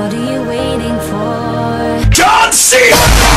What are you waiting for? John Cena!